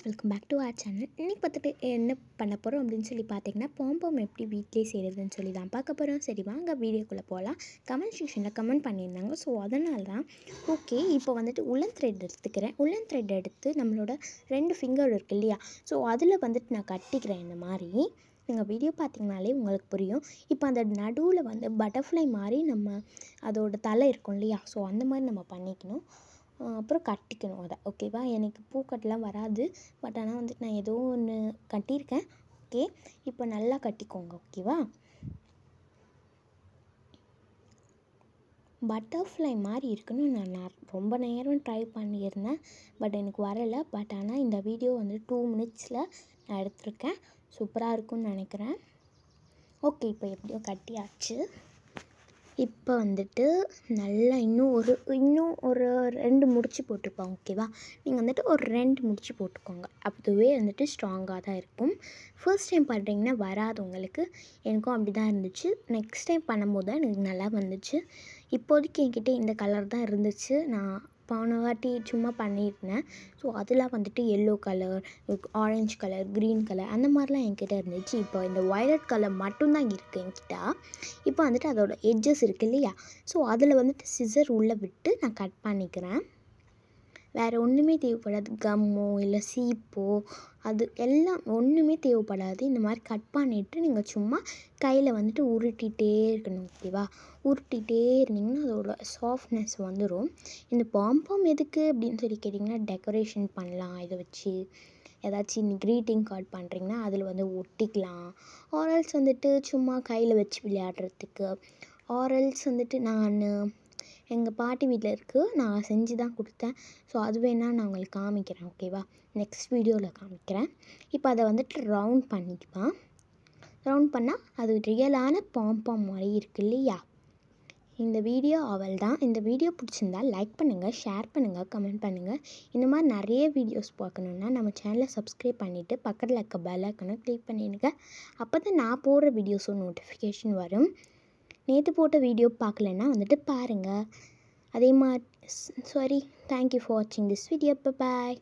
Welcome back to our channel இன்றைக்கி பார்த்துட்டு என்ன பண்ண போகிறோம் அப்படின்னு சொல்லி பார்த்தீங்கன்னா பாம்பம் எப்படி வீட்டிலே செய்கிறதுன்னு சொல்லி தான் பார்க்க போகிறோம் சரி வாங்க வீடியோக்குள்ளே போகலாம் கமெண்ட் செக்ஷனில் கமெண்ட் பண்ணியிருந்தாங்க. ஸோ அதனால தான் ஓகே இப்போ வந்துட்டு உலன் த்ரெட் எடுத்துக்கிறேன். உலன் த்ரெட் எடுத்து நம்மளோட ரெண்டு ஃபிங்கர் இருக்குது இல்லையா? ஸோ அதில் வந்துட்டு நான் கட்டிக்கிறேன் இந்த மாதிரி. நீங்கள் வீடியோ பார்த்தீங்கனாலே உங்களுக்கு புரியும். இப்போ அந்த நடுவில் வந்து பட்டர்ஃப்ளை மாதிரி நம்ம அதோட தலை இருக்கும் இல்லையா? ஸோ அந்த மாதிரி நம்ம பண்ணிக்கணும். அப்புறம் கட்டிக்கணும் அதை ஓகேவா எனக்கு பூக்கட்டெலாம் வராது பட் ஆனால் வந்துட்டு நான் ஏதோ ஒன்று கட்டியிருக்கேன் ஓகே இப்போ நல்லா கட்டிக்கோங்க ஓகேவா பட்டர்ஃப்ளை மாதிரி இருக்குன்னு நான் நான் ரொம்ப நேரம் ட்ரை பண்ணியிருந்தேன் பட் எனக்கு வரலை. பட் ஆனால் இந்த வீடியோ வந்து டூ மினிட்ஸில் நான் எடுத்திருக்கேன். சூப்பராக இருக்கும்னு நினைக்கிறேன். ஓகே இப்போ எப்படியோ கட்டியாச்சு. இப்போ வந்துட்டு நல்லா இன்னும் ஒரு இன்னும் ஒரு ரெண்டு முடிச்சு போட்டிருப்பாங்க ஓகேவா? நீங்கள் வந்துட்டு ஒரு ரெண்டு முடிச்சு போட்டுக்கோங்க. அதுவே வந்துட்டு ஸ்ட்ராங்காக தான் இருக்கும். ஃபர்ஸ்ட் டைம் பண்ணுறீங்கன்னா வராது உங்களுக்கு. எனக்கும் அப்படி தான் இருந்துச்சு. நெக்ஸ்ட் டைம் பண்ணும்போது தான் எனக்கு நல்லா வந்துச்சு. இப்போதைக்கு என்கிட்ட இந்த கலர் தான் இருந்துச்சு. நான் போன வாட்டி சும்மா பண்ணியிருந்தேன். ஸோ அதெல்லாம் வந்துட்டு yellow colour orange colour green colour அந்த மாதிரிலாம் என்கிட்ட இருந்துச்சு. இப்போ இந்த வயலட் கலர் மட்டும்தான் இருக்குது என்கிட்ட. இப்போ வந்துட்டு அதோட எட்ஜஸ் இருக்குது இல்லையா? ஸோ அதில் வந்துட்டு சிசர் உள்ளே விட்டு நான் கட் பண்ணிக்கிறேன். வேறு ஒன்றுமே தேவைப்படாது. கம்மோ இல்லை சீப்போ அது எல்லாம் ஒன்றுமே தேவைப்படாது. இந்த மாதிரி கட் பண்ணிவிட்டு நீங்கள் சும்மா கையில் வந்துட்டு உருட்டிகிட்டே இருக்கணும் ஓகேவா உருட்டிகிட்டே இருந்தீங்கன்னா அதோட சாஃப்ட்னஸ் வந்துடும் இந்த பாம்பாம் எதுக்கு அப்படின்னு சொல்லி கேட்டிங்கன்னா டெக்கரேஷன் பண்ணலாம் இதை வச்சு. ஏதாச்சும் க்ரீட்டிங் கார்டு பண்ணுறீங்கன்னா அதில் வந்து ஒட்டிக்கலாம். ஆரல்ஸ் வந்துட்டு சும்மா கையில் வச்சு விளையாடுறதுக்கு. ஆரல்ஸ் வந்துட்டு நான் எங்கள் பாட்டி வீட்டில் இருக்குது நான் செஞ்சு தான் கொடுத்தேன். ஸோ அது வேணால் நான் உங்களுக்கு காமிக்கிறேன் ஓகேவா நெக்ஸ்ட் வீடியோவில் காமிக்கிறேன். இப்போ அதை வந்துட்டு ரவுண்ட் பண்ணிக்கலாம். ரவுண்ட் பண்ணால் அது ரியலான பாம்பாம் மாதிரி இருக்கு இல்லையா? இந்த வீடியோ அவள் தான். இந்த வீடியோ பிடிச்சிருந்தா லைக் பண்ணுங்கள் ஷேர் பண்ணுங்கள் கமெண்ட் பண்ணுங்கள் இந்த மாதிரி நிறைய வீடியோஸ் பார்க்கணுன்னா நம்ம சேனலை சப்ஸ்கிரைப் பண்ணிவிட்டு பக்கத்தில் இருக்க பெல் ஐக்கனை கிளிக் பண்ணிடுங்க. அப்போ தான் நான் போடுற வீடியோஸும் நோட்டிஃபிகேஷன் வரும். நேற்று போட்ட வீடியோ பார்க்கலன்னா வந்துட்டு பாருங்கள் அதே மாதிரி சாரி தேங்க்யூ ஃபார் வாட்சிங் திஸ் வீடியோ பாய்